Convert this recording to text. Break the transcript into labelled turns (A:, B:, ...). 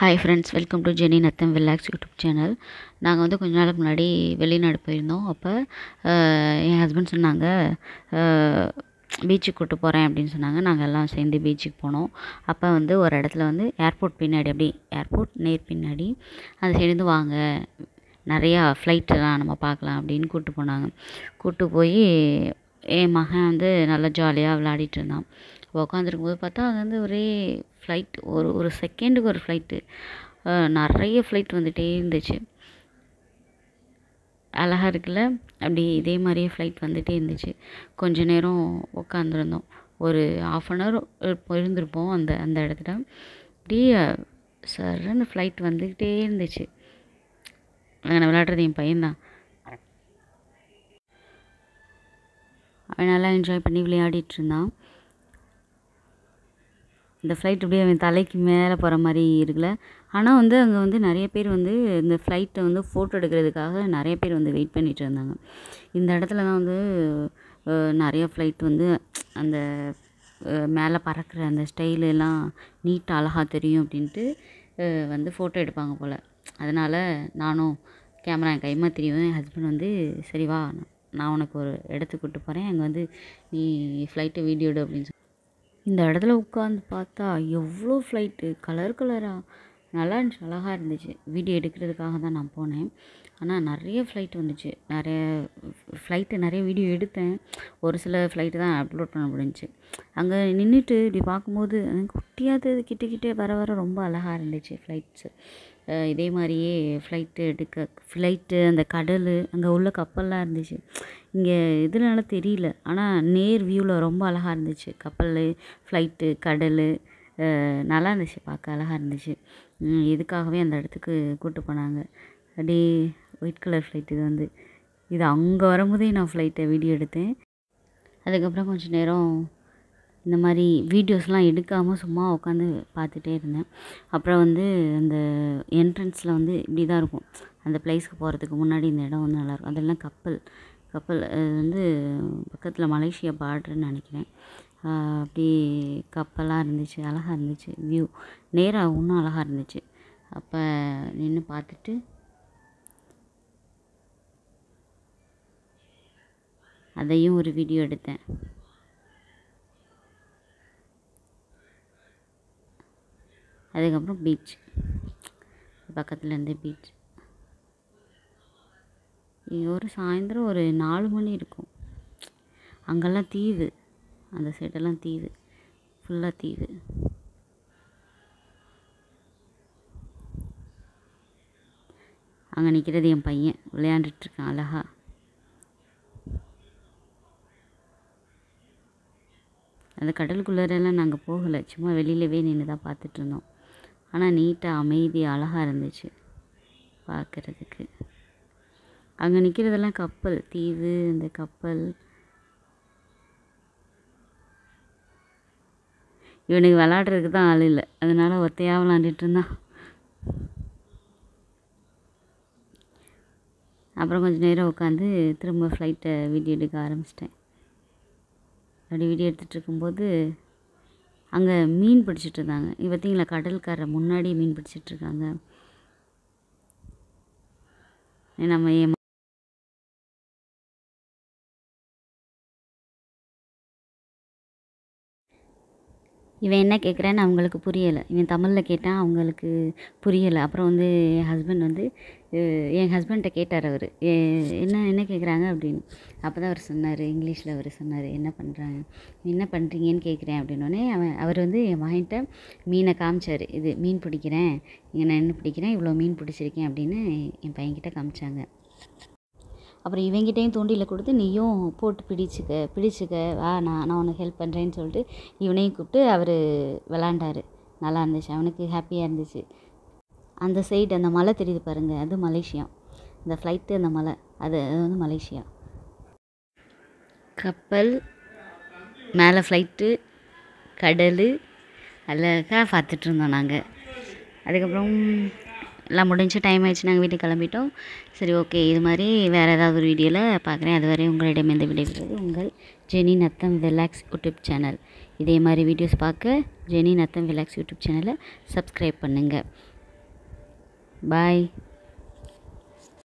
A: Hi friends welcome to Jeni Natham vlogs YouTube channel நாங்கள் வந்து கொஞ்ச நாளுக்கு முன்னாடி வெளிநாடு போயிருந்தோம். அப்போ என் ஹஸ்பண்ட் சொன்னாங்க பீச்சுக்கு கூப்பிட்டு போகிறேன் அப்படின்னு சொன்னாங்க. நாங்கள் எல்லாம் சேர்ந்து பீச்சுக்கு போனோம். அப்போ வந்து ஒரு இடத்துல வந்து ஏர்போர்ட் பின்னாடி அப்படி ஏர்போர்ட் நேர் பின்னாடி அந்த சைடு வாங்க நிறையா ஃப்ளைட்டெல்லாம் நம்ம பார்க்கலாம் அப்படின்னு கூப்பிட்டு போனாங்க. கூப்பிட்டு போய் என் மகன் வந்து நல்லா ஜாலியாக விளையாடிட்டு இருந்தான். உக்காந்துருக்கும் போது பார்த்தா அங்கே வந்து ஒரே ஃப்ளைட் ஒரு ஒரு செகண்டுக்கு ஒரு ஃப்ளைட்டு நிறைய ஃப்ளைட் வந்துகிட்டே இருந்துச்சு. அழகாக இருக்குல்ல? அப்படி இதே மாதிரியே ஃப்ளைட் வந்துகிட்டே இருந்துச்சு. கொஞ்ச நேரம் உட்காந்துருந்தோம் ஒரு ஆஃப் அன் ஹவர் இருந்திருப்போம் அந்த அந்த இடத்துல. அப்படியே சரன்னு ஃப்ளைட் வந்துக்கிட்டே இருந்துச்சு. அங்கே விளையாடுறது என் பையன்தான். அவன் நல்லா என்ஜாய் பண்ணி விளையாடிட்டு இருந்தான். இந்த ஃப்ளைட் அப்படியே அவன் தலைக்கு மேலே போகிற மாதிரி இருக்குல்ல. ஆனால் வந்து அங்கே வந்து நிறைய பேர் வந்து இந்த ஃப்ளைட்டை வந்து ஃபோட்டோ எடுக்கிறதுக்காக நிறைய பேர் வந்து வெயிட் பண்ணிகிட்டு இருந்தாங்க. இந்த இடத்துல தான் வந்து நிறைய ஃப்ளைட் வந்து அந்த மேலே பறக்கிற அந்த ஸ்டைலு எல்லாம் நீட்டாக அழகாக தெரியும் அப்படின்ட்டு வந்து ஃபோட்டோ எடுப்பாங்க போல். அதனால் நானும் கேமரா என் கைமா தெரியும் என் ஹஸ்பண்ட் வந்து சரி வா நான் உனக்கு ஒரு இடத்துக்கு கூப்பிட்டு போகிறேன் அங்கே வந்து நீ ஃப்ளைட்டை வீடியோ எடு அப்படின்னு சொல்லி இந்த இடத்துல உட்காந்து பார்த்தா எவ்வளோ ஃப்ளைட்டு கலர் கலராக நல்லா இருந்துச்சு அழகாக இருந்துச்சு. வீடியோ எடுக்கிறதுக்காக தான் நான் போனேன். ஆனால் நிறைய ஃப்ளைட் வந்துச்சு. நிறைய ஃப்ளைட்டு நிறைய வீடியோ எடுத்தேன். ஒரு சில ஃப்ளைட்டு தான் அப்லோட் பண்ண முடிஞ்சு அங்கே நின்றுட்டு இப்படி பார்க்கும்போது குட்டியாவது கிட்ட கிட்டே வர வர ரொம்ப அழகாக இருந்துச்சு ஃப்ளைட்ஸு இதே மாதிரியே ஃப்ளைட்டு எடுக்க ஃப்ளைட்டு அந்த கடல் அங்கே உள்ள கப்பல்லாம் இருந்துச்சு. இங்கே இதனால தெரியல. ஆனால் நேர் வியூவில் ரொம்ப அழகாக இருந்துச்சு. கப்பல் ஃப்ளைட்டு கடல் நல்லா இருந்துச்சு பார்க்க அழகாக இருந்துச்சு. இதுக்காகவே அந்த இடத்துக்கு கூப்பிட்டு போனாங்க. அப்படியே ஒயிட் கலர் ஃப்ளைட் இது வந்து. இது அங்கே வரும்போதே நான் ஃப்ளைட்டை வீடியோ எடுத்தேன். அதுக்கப்புறம் கொஞ்சம் நேரம் இந்த மாதிரி வீடியோஸ்லாம் எடுக்காமல் சும்மா உட்காந்து பார்த்துட்டே இருந்தேன். அப்புறம் வந்து அந்த என்ட்ரன்ஸில் வந்து இப்படி தான் இருக்கும். அந்த பிளேஸ்க்கு போகிறதுக்கு முன்னாடி இந்த இடம் வந்து நல்லாயிருக்கும். அதெல்லாம் கப்பல். கப்பல் அது வந்து பக்கத்தில் மலேசியா பார்டர்னு நினைக்கிறேன். அப்படி கப்பலாக இருந்துச்சு அழகாக இருந்துச்சு வியூ நேராக இன்னும் அழகாக இருந்துச்சு. அப்போ நின்று பார்த்துட்டு அதையும் ஒரு வீடியோ எடுத்தேன். அதுக்கப்புறம் பீச் பக்கத்தில் இருந்து பீச் ஒரு சாயந்தரம் ஒரு நாலு மணி இருக்கும். அங்கெல்லாம் தீவு. அந்த சைடெல்லாம் தீவு. ஃபுல்லாக தீவு. அங்கே நிற்கிறது என் பையன். விளையாண்டுட்ருக்கான் அழகா. அந்த கடலுக்குள்ளரெல்லாம் நாங்கள் போகலை. சும்மா வெளியிலவே நின்று தான் பார்த்துட்ருந்தோம். ஆனால் நீட்டாக அமைதி அழகாக இருந்துச்சு பார்க்குறதுக்கு. அங்கே நிற்கிறதெல்லாம் கப்பல் தீவு இந்த கப்பல். இவனுக்கு விளாட்றதுக்கு தான் ஆள் இல்லை. அதனால் ஒத்தையாக விளாண்டுட்டு இருந்தான் அப்புறம் கொஞ்சம் நேரம் உட்காந்து திரும்ப ஃப்ளைட்டை வீடியோ எடுக்க ஆரம்பிச்சிட்டேன். அப்படி வீடியோ எடுத்துகிட்டு இருக்கும்போது அங்கே மீன் பிடிச்சிட்டு இருந்தாங்க பார்த்தீங்களா கடல்காரர் முன்னாடி மீன் பிடிச்சிட்ருக்காங்க. நம்ம ஏ இவன் என்ன கேட்குறான்னு அவங்களுக்கு புரியலை. இவன் தமிழில் கேட்டான் அவங்களுக்கு புரியலை. அப்புறம் வந்து என் ஹஸ்பண்ட் வந்து என் ஹஸ்பண்ட்டை கேட்டார் அவர். என்ன என்ன கேட்குறாங்க அப்படின்னு. அப்போ தான் அவர் சொன்னார் இங்கிலீஷில் அவர் சொன்னார் என்ன பண்ணுறாங்க என்ன பண்ணுறீங்கன்னு கேட்குறேன் அப்படின்னோடனே அவன் அவர் வந்து என் மகன்கிட்ட மீனை காமிச்சார். இது மீன் பிடிக்கிறேன். இங்கே நான் என்ன பிடிக்கிறேன்? இவ்வளோ மீன் பிடிச்சிருக்கேன். அப்படின்னு என் பையன்கிட்ட காமிச்சாங்க. அப்புறம் இவங்கிட்டையும் தூண்டியில் கொடுத்து நீயும் போட்டு பிடிச்சிக்க பிடிச்சிக்க. வா நான் நான் உனக்கு ஹெல்ப் பண்ணுறேன்னு சொல்லிட்டு இவனையும் கூப்பிட்டு அவர் விளாண்டாரு. நல்லா இருந்துச்சு. அவனுக்கு ஹாப்பியாக இருந்துச்சு. அந்த சைடு அந்த மலை தெரியுது பாருங்கள் அது மலேசியா. இந்த ஃப்ளைட்டு அந்த மலை அது அது வந்து மலேசியா. கப்பல் மேலே ஃப்ளைட்டு கடல் அழகாக பார்த்துட்டு இருந்தோம் நாங்கள் அதுக்கப்புறம் எல்லாம் முடிஞ்சு டைம் ஆயிடுச்சு நாங்கள் வீட்டுக்கு கிளம்பிட்டோம். சரி ஓகே இது மாதிரி வேறு ஏதாவது ஒரு வீடியோவில் பார்க்குறேன். அதுவரை உங்களிடம் எந்த விடைபெறுவது உங்கள் Jeni Natham vlogs YouTube channel இதே மாதிரி வீடியோஸ் பார்க்க ஜெனி நத்தம் விலாக்ஸ் யூடியூப் சேனலை சப்ஸ்கிரைப் பண்ணுங்கள் பாய்